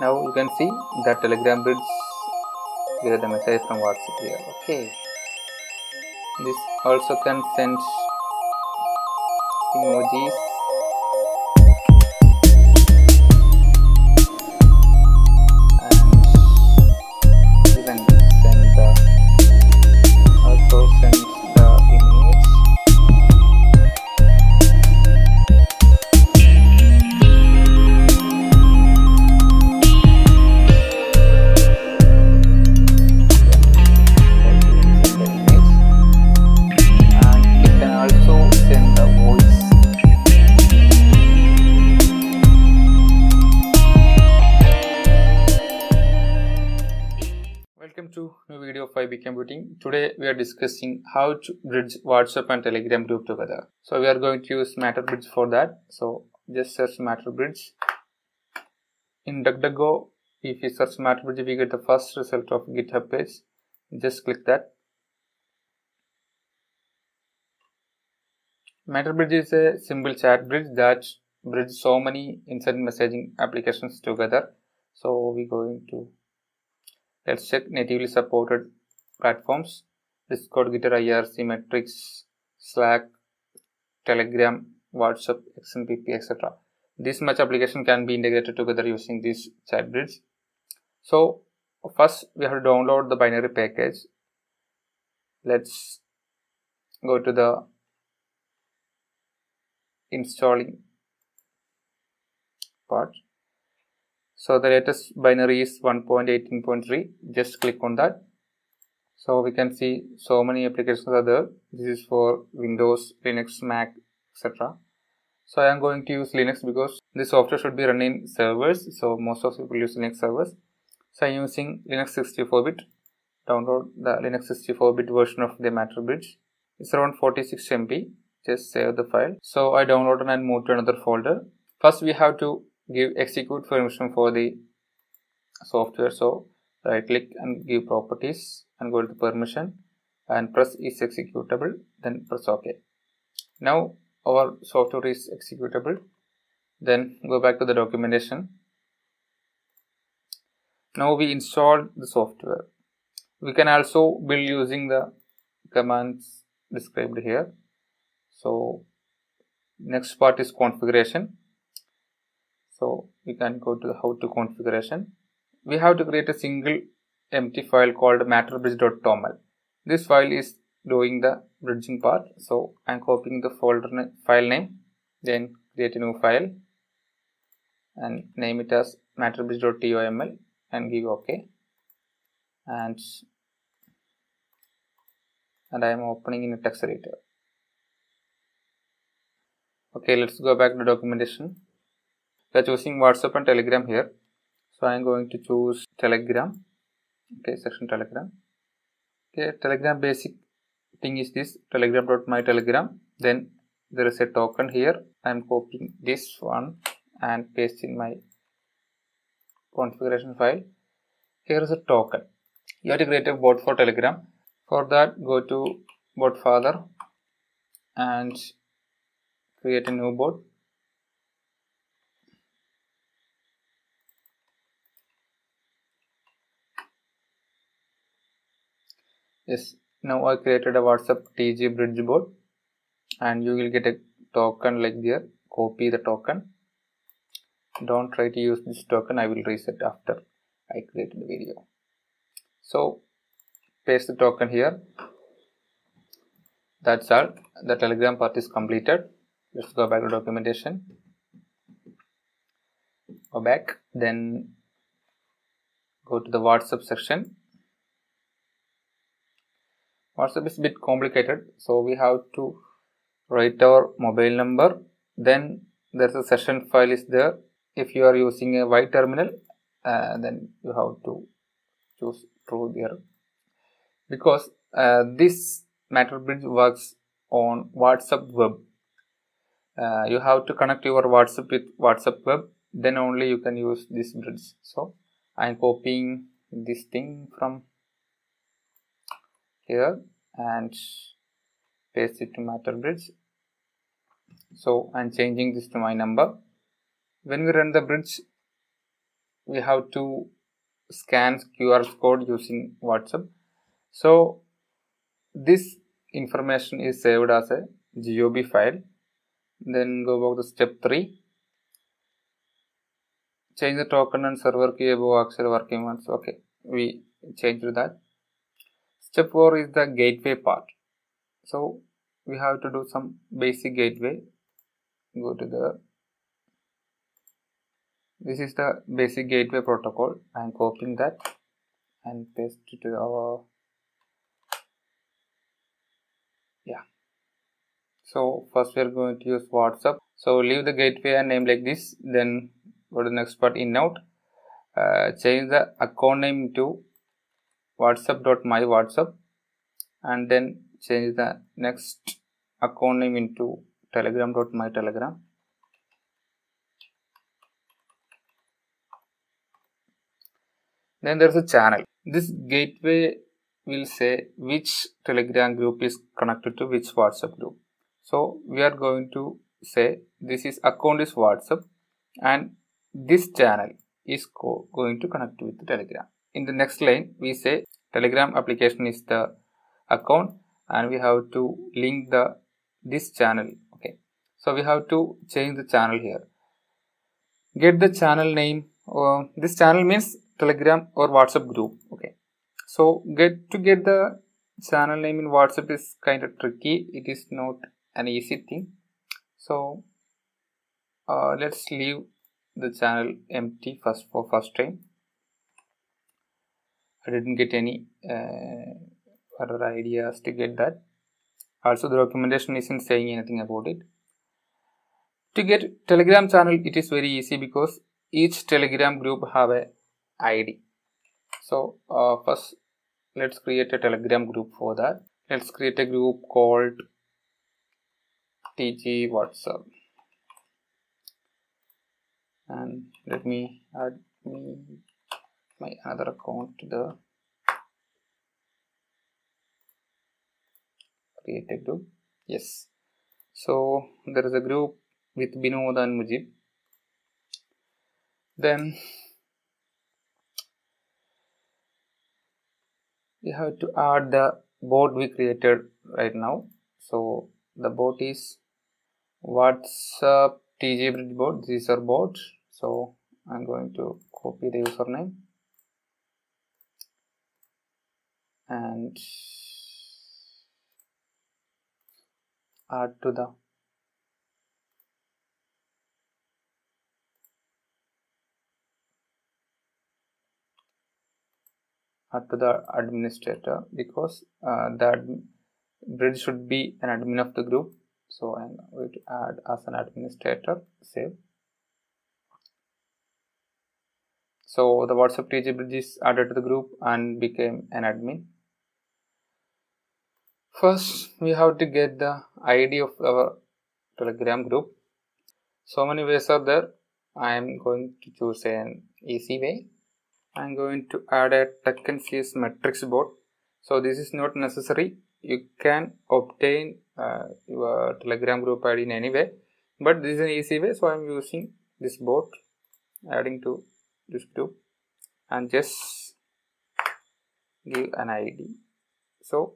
now you can see that telegram bridge get the message from whatsapp here. Okay. This also can send emojis Today we are discussing how to bridge WhatsApp and Telegram group together. So we are going to use MatterBridge for that. So just search MatterBridge. In DuckDuckGo, if you search MatterBridge, we get the first result of GitHub page. Just click that. MatterBridge is a simple chat bridge that bridges so many instant messaging applications together. So we're going to let's check natively supported platforms discord gitter irc matrix slack telegram whatsapp xmpp etc this much application can be integrated together using this chat bridge so first we have to download the binary package. Let's go to the installing part. So the latest binary is 1.18.3 just click on that so we can see so many applications are there. This is for windows linux mac etc so i am going to use linux because this software should be running servers. So most of people use linux servers. So i'm using linux 64 bit. Download the linux 64 bit version of the Matterbridge. It's around 46 mb just save the file. So i downloaded and moved to another folder. First we have to give execute permission for the software. So right click and give properties and go to the permission and press is executable then press ok. Now our software is executable. Then go back to the documentation. Now we installed the software. We can also build using the commands described here. So next part is configuration. So we can go to the how to configuration. We have to create a single empty file called matterbridge.toml this file is doing the bridging part so i'm copying the folder na- file name then create a new file and name it as matterbridge.toml and give ok. And and i am opening in a text editor. Okay let's go back to documentation. We are choosing whatsapp and telegram here. So i am going to choose telegram okay section telegram. Okay telegram basic thing is this. telegram.my telegram. Then there is a token here. I am copying this one and paste in my configuration file. Here is a token. You have to create a bot for telegram. For that go to bot father and create a new bot yes now i created a whatsapp tg bridge bot and you will get a token like there. Copy the token. Don't try to use this token. I will reset after i created the video. So paste the token here. That's all. The telegram part is completed. Let's go back to documentation. Go back then go to the whatsapp section whatsapp is a bit complicated so we have to write our mobile number. Then there's a session file is there. If you are using a y terminal uh, then you have to choose true here because uh, this Matterbridge works on whatsapp web. Uh, you have to connect your whatsapp with whatsapp web then only you can use this bridge. So i am copying this thing from here and paste it to matter bridge so i'm changing this to my number when we run the bridge we have to scan QR code using WhatsApp. So this information is saved as a GOB file. Then go back to step 3. Change the token and server key above actual working ones. Okay, we change to that. Step 4 is the gateway part. So we have to do some basic gateway. Go to the this is the basic gateway protocol i am copying that and paste it to our yeah so first we are going to use whatsapp so leave the gateway and name like this then go to the next part in out uh, change the account name to whatsapp.my whatsapp and then change the next account name into telegram.my telegram. Then there's a channel. This gateway will say which telegram group is connected to which whatsapp group. So we are going to say this is account is whatsapp and this channel is going to connect with the telegram in the next line we say telegram application is the account and we have to link the this channel okay? So we have to change the channel here. Get the channel name uh, this channel means telegram or whatsapp group okay? So get to get the channel name in whatsapp is kind of tricky. It is not an easy thing. So uh, let's leave the channel empty first for first time i didn't get any uh, other ideas to get that. Also the documentation isn't saying anything about it. To get telegram channel it is very easy because each telegram group have a id so uh, first let's create a telegram group for that. Let's create a group called tg whatsapp. And let me add me my other account to the create a group yes. So there is a group with Binod and Mujeeb. Then we have to add the board we created right now. So the board is whatsapp tg bridge board. Is our bot so i'm going to copy the username and add to the add to the administrator because uh, that bridge should be an admin of the group. So i'm going to add as an administrator save. So the whatsapp tg bridge is added to the group and became an admin first we have to get the id of our telegram group so many ways are there i am going to choose an easy way I'm going to add a TechNCS matrix board. So this is not necessary. You can obtain uh, your Telegram group ID in any way, but this is an easy way. So I'm using this board, adding to this group, and just give an ID. So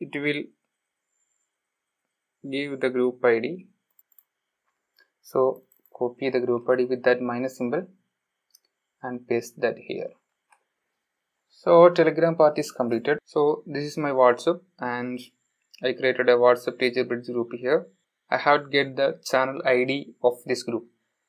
it will give the group ID. So copy the group ID with that minus symbol and paste that here. So telegram part is completed. So this is my whatsapp and i created a whatsapp teacher bridge group here. I have to get the channel id of this group.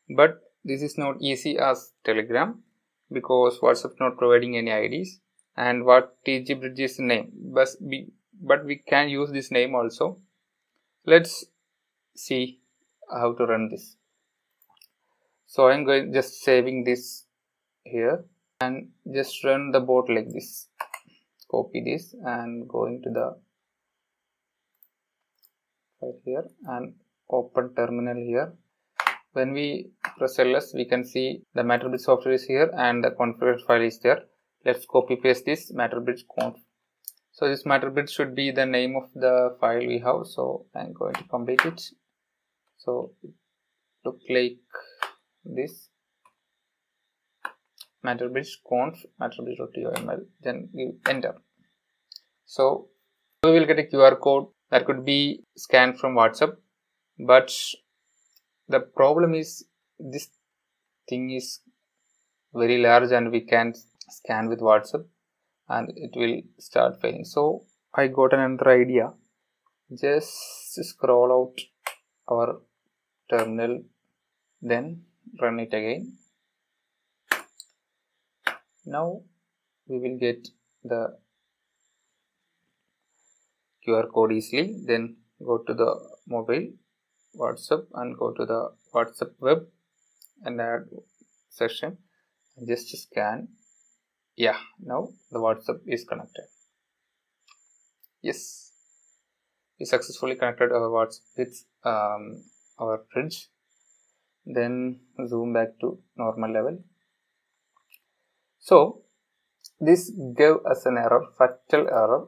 But this is not easy as telegram because whatsapp not providing any ids and what tg bridge is name? But we but we can use this name also. Let's see how to run this. So i'm going just saving this here and just run the bot like this. Copy this and go into the right here and open terminal here. When we press ls we can see the matterbridge software is here and the configured file is there. Let's copy paste this matterbridge conf so this matterbridge should be the name of the file we have. So i'm going to complete it. So look like this. Matterbridge conf matterbridge.toml then you enter. So we will get a qr code that could be scanned from whatsapp but the problem is this thing is very large and we can't scan with whatsapp and it will start failing so i got another idea. Just scroll out our terminal then run it again. Now we will get the QR code easily. Then go to the mobile WhatsApp and go to the WhatsApp web and add session. And just scan yeah now the WhatsApp is connected. Yes. We successfully connected our WhatsApp with um, our bridge then zoom back to normal level. So this gave us an error fatal error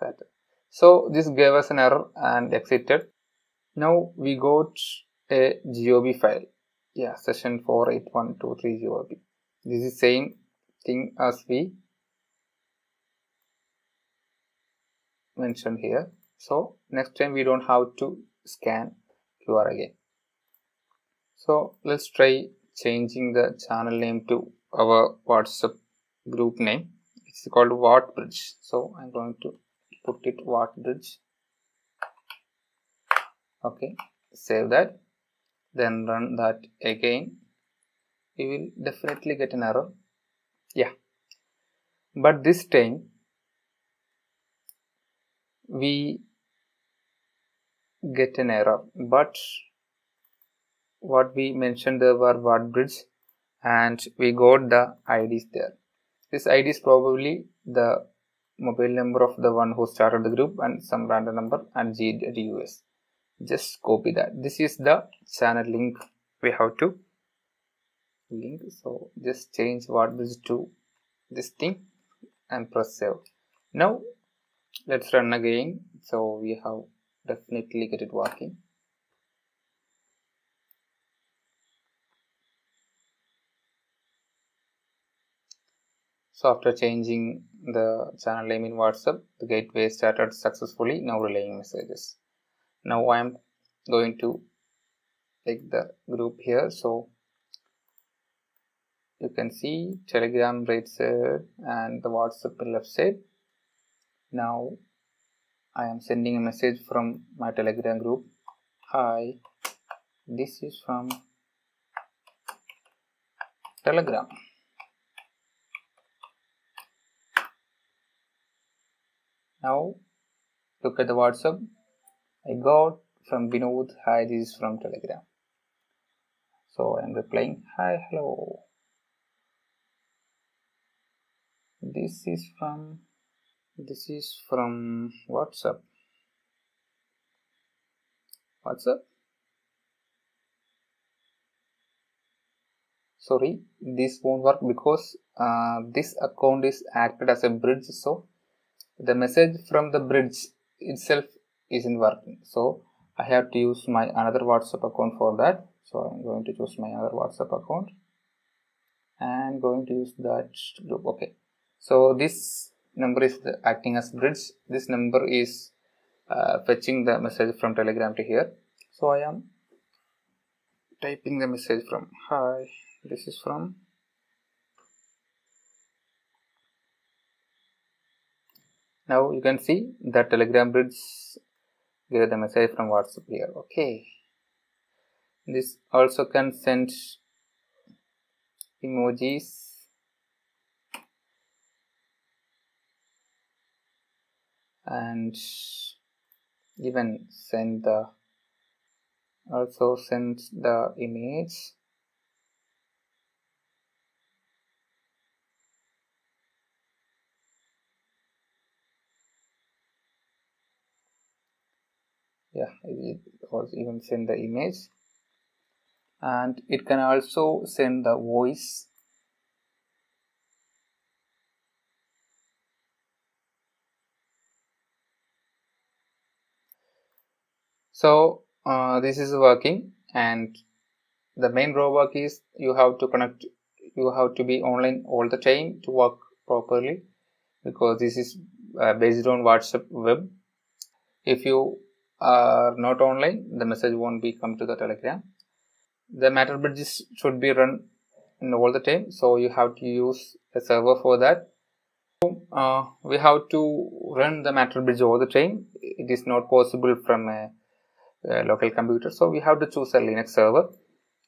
fatal so this gave us an error and exited. Now we got a gob file. Yeah session 48123 gob this is same thing as we mentioned here. So next time we don't have to scan qr again. So let's try changing the channel name to our whatsapp group name. It's called bridge. so i'm going to put it bridge. okay save that. Then run that again. You will definitely get an error yeah but this time we get an error but what we mentioned there were word bridge and we got the IDs there. This ID is probably the mobile number of the one who started the group and some random number and g.us. Just copy that. This is the channel link we have to link. So just change word bridge to this thing and press save. Now let's run again. So we have definitely get it working. So after changing the channel name in WhatsApp, the gateway started successfully now relaying messages. Now I am going to take the group here. So you can see Telegram right side and the WhatsApp left side. Now I am sending a message from my Telegram group. Hi, this is from Telegram. Now look at the WhatsApp. I got from Vinod. Hi, this is from Telegram. So I am replying. Hi, hello. This is from this is from WhatsApp. WhatsApp. Sorry, this won't work because uh, this account is acted as a bridge. So the message from the bridge itself isn't working so I have to use my another WhatsApp account for that so I'm going to choose my other WhatsApp account and going to use that group okay so this number is the, acting as bridge. This number is uh, fetching the message from telegram to here. So I am typing the message from hi this is from now you can see the telegram bridge give the message from whatsapp here. Okay. This also can send emojis and even send the also send the image. Yeah it also even send the image. And it can also send the voice so uh, this is working and the main drawback is you have to connect you have to be online all the time to work properly because this is uh, based on whatsapp web. If you are not online the message won't be come to the telegram. The matter bridges should be run all the time so you have to use a server for that. Uh, we have to run the Matterbridge all the time. It is not possible from a local computer. So we have to choose a linux server.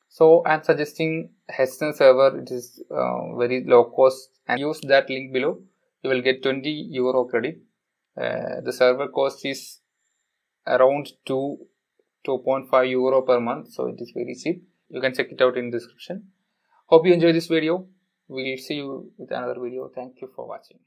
So i'm suggesting Hetzner server. It is uh, very low cost. And use that link below. You will get 20 euro credit. Uh, the server cost is around 2 2.5 euro per month. So it is very cheap. You can check it out in description. Hope you enjoy this video. We'll see you with another video. Thank you for watching